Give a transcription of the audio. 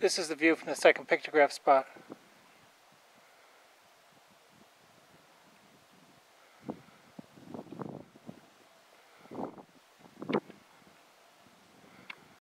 This is the view from the second pictograph spot.